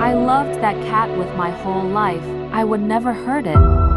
I loved that cat with my whole life. I would never hurt it.